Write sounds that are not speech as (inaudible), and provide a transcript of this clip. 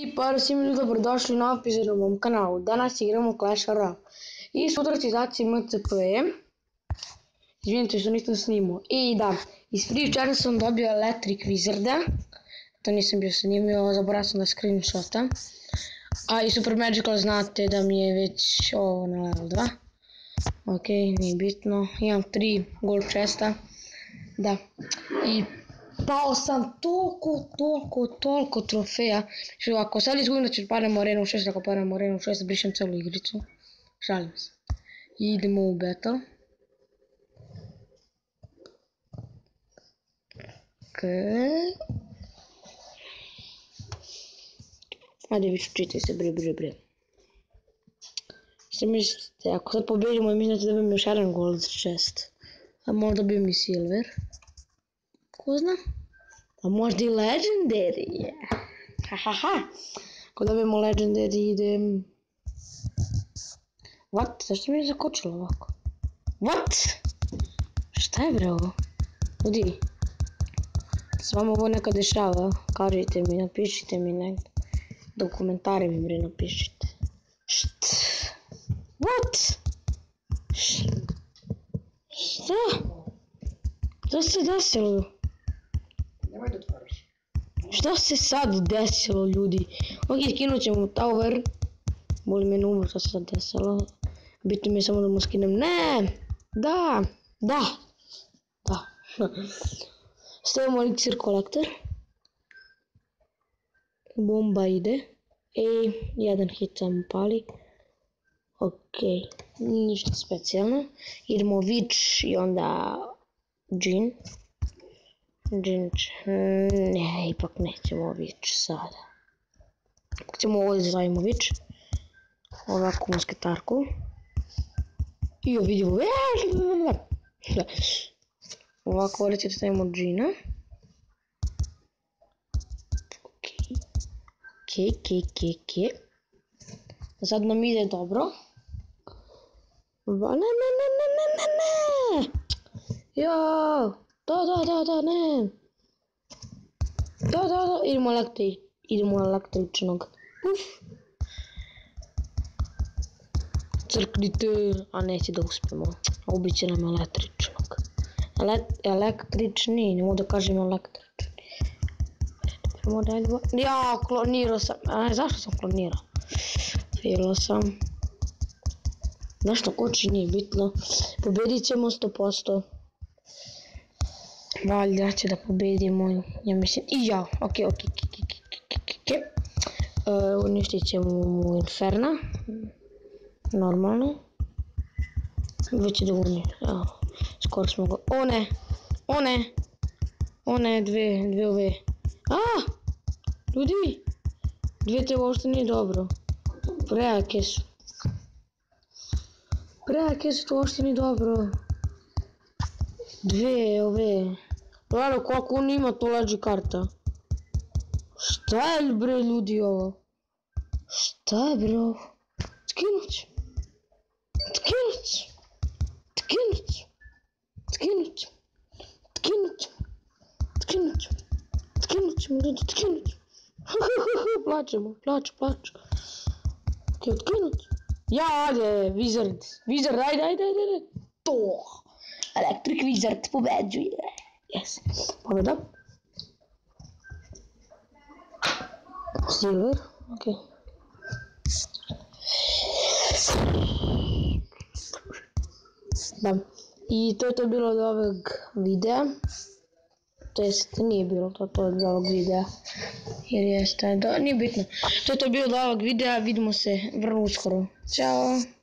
I pa svima ljudi dobrodošli na novi epizod na mom kanalu. Danas igramo Clash Royale. I sutra citacije MCPE. Izvinite što nisam snimao. I da, iz free včera sam dobio Electric Wizarda. To nisam bio snimio, zaboravio sam da screenshota. A i Super Magical znate da mi je već ovo na level 2. Ok, nije bitno. Imam 3 gold chesta. Da. I pao sam toliko, toliko, toliko trofeja. Što ako sad izgubim da ću paramo arenu 6, ako paramo arenu 6, brišem celu igricu. Šalim se. I idemo u battle. Okej. Ajde, više čitaj se, bre, bre, bre. Što mislite, ako sad pobedimo, mislim da će dobijem još jedan gold chest. A možda dobijem i silver. Ko zna? A možda i legendary. Ha ha ha. Ako dobijemo legendary idem... What? Zašto mi je zakočilo ovako? What? Šta je bre ovo? Ljudi. S vama ovo nekad dešava. Kažite mi, napišite mi negdje. Da mi bre napišite. Št? What? Šta? Šta se desilo? Nemoj da otvoriš. Šta se sad desilo ljudi? Ok, skinut ćemo tower. Boli me se sad desilo. Bitno mi je samo da mu skinem. Ne! Da! Da! Da. (laughs) Stavimo elixir kolektor. Bomba ide. I jedan hit samo pali. Ok, ništa specijalno. Idemo Witch i onda Džin. Džin će... Ne, ipak nećemo Witch sada. Ipak ćemo ovdje stavimo Witch. Ovako musketarku. I vidimo... Ovako ovdje ćete stavimo Džina. Ok. Ok, ok, ok, ok. Sad nam ide dobro. Ne, ne, ne, ne, ne, ne, ne! Jo! Da, da, da, da, ne! Da, da, da, idemo elektri... Idemo električnog. Uf! Crknite, a neće da uspemo. Ubit će nam električnog. Ele električni, ne mogu da kažem električni. Idemo dalje. Ja, klonirao sam. A, zašto sam klonirao? Filo sam. Nešto koči nije bitno. Pobedit ćemo 100%. Valjda će da pobedimo. Ja mislim. I ja. Ok, ok, ok, ok. Uh, uništit ćemo mu Inferna. Normalno. Već je uni. Evo. Skoro smo ga. O ne. O ne. O ne, dve, dve ove. A! Ljudi! Dve te uopšte nije dobro. Prejake su. Prejake su to uopšte nije dobro. Dve ove. Gledaj koliko on ima to leđi karta. Šta je bre ljudi ovo? Šta je bre ovo? Ću. Skinut ću. Skinut ću. Skinut ću ljudi, skinut ću. (laughs) Plačemo, plaču. Ti otkinut? Ja, ajde, Wizard. Wizard, ajde, ajde, ajde, ajde. To. Electric Wizard pobeđuje. Yes. Pobjeda. Silver, ok. Da. I to je to bilo od ovog videa. To jest nije bilo to, to od ovog videa. Jer jeste, da, nije bitno. To je to bilo od ovog videa, vidimo se vrlo uskoro. Ćao!